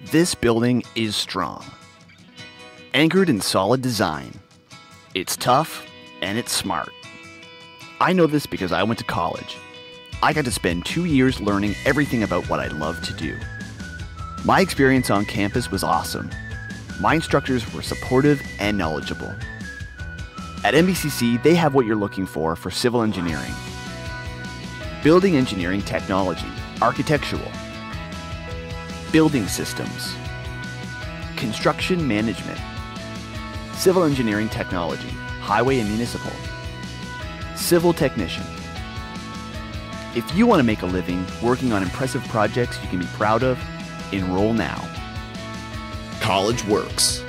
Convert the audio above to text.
This building is strong. Anchored in solid design. It's tough and it's smart. I know this because I went to college. I got to spend two years learning everything about what I love to do. My experience on campus was awesome. My instructors were supportive and knowledgeable. At NBCC, they have what you're looking for for civil engineering building engineering technology, architectural, building systems, construction management, civil engineering technology, highway and municipal, civil technician. If you want to make a living working on impressive projects you can be proud of, enroll now. College Works.